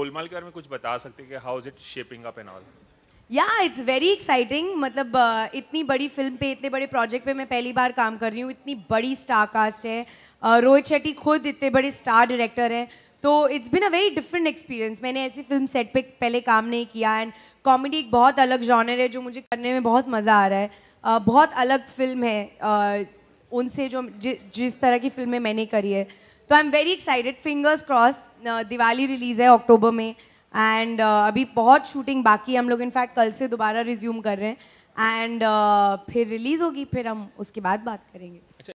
गोलमाल के बारे में कुछ बता सकते हैं कि how is it shaping up and all या इट्स वेरी एक्साइटिंग मतलब uh, इतनी बड़ी फ़िल्म पे इतने बड़े प्रोजेक्ट पे मैं पहली बार काम कर रही हूँ। इतनी बड़ी स्टार कास्ट है। Uh, रोहित शेट्टी खुद इतने बड़े स्टार डायरेक्टर हैं। तो it's been a very different experience मैंने ऐसी फ़िल्म सेट पे पहले काम नहीं किया। एंड कॉमेडी एक बहुत अलग जॉनर है जो मुझे करने में बहुत मज़ा आ रहा है। Uh, बहुत अलग फ़िल्म है uh, उनसे जो जि, जिस तरह की फ़िल्में मैंने करी है। तो I am very excited fingers cross Diwali release है अक्टूबर में. एंड uh, अभी बहुत शूटिंग बाकी है. हम लोग इनफैक्ट कल से दोबारा रिज्यूम कर रहे हैं. एंड uh, फिर रिलीज़ होगी फिर हम उसके बाद बात करेंगे.